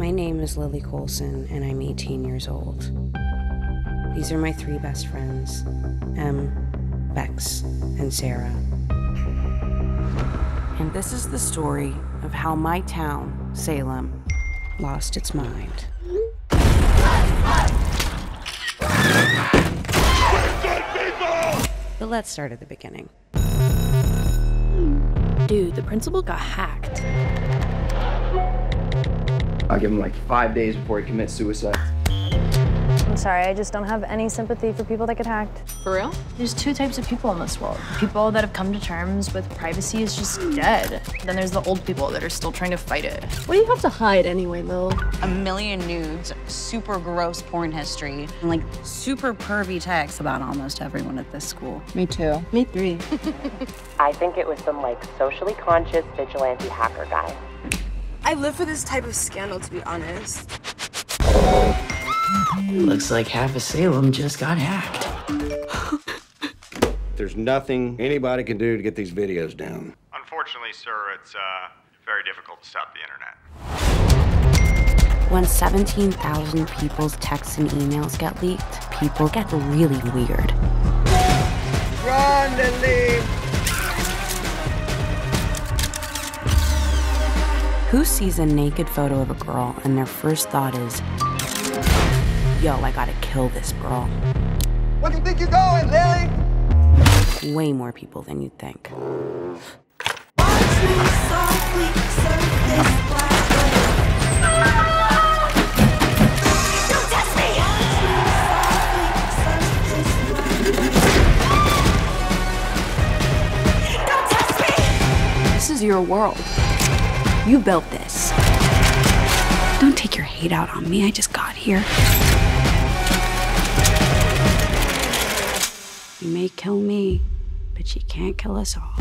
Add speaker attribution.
Speaker 1: My name is Lily Colson, and I'm 18 years old. These are my three best friends Em, Bex, and Sarah. And this is the story of how my town, Salem, lost its mind. But let's start at the beginning.
Speaker 2: Dude, the principal got hacked.
Speaker 3: I'll give him like five days before he commits suicide.
Speaker 4: I'm sorry, I just don't have any sympathy for people that get hacked.
Speaker 2: For real? There's two types of people in this world. People that have come to terms with privacy is just dead. Then there's the old people that are still trying to fight it.
Speaker 5: What do you have to hide anyway, Lil?
Speaker 6: a million nudes, super gross porn history, and like super pervy texts about almost everyone at this school.
Speaker 5: Me too. Me three.
Speaker 7: I think it was some like socially conscious vigilante hacker guy.
Speaker 8: I live for this type of scandal, to be honest.
Speaker 9: Looks like half of Salem just got hacked.
Speaker 10: There's nothing anybody can do to get these videos down.
Speaker 11: Unfortunately, sir, it's uh, very difficult to stop the internet.
Speaker 1: When 17,000 people's texts and emails get leaked, people get really weird.
Speaker 3: Run, Lily!
Speaker 1: Who sees a naked photo of a girl and their first thought is, yo, I gotta kill this girl?
Speaker 3: Where do you think you're going, Lily?
Speaker 1: Way more people than you'd think.
Speaker 5: This is your world. You built this.
Speaker 1: Don't take your hate out on me, I just got here. You may kill me, but you can't kill us all.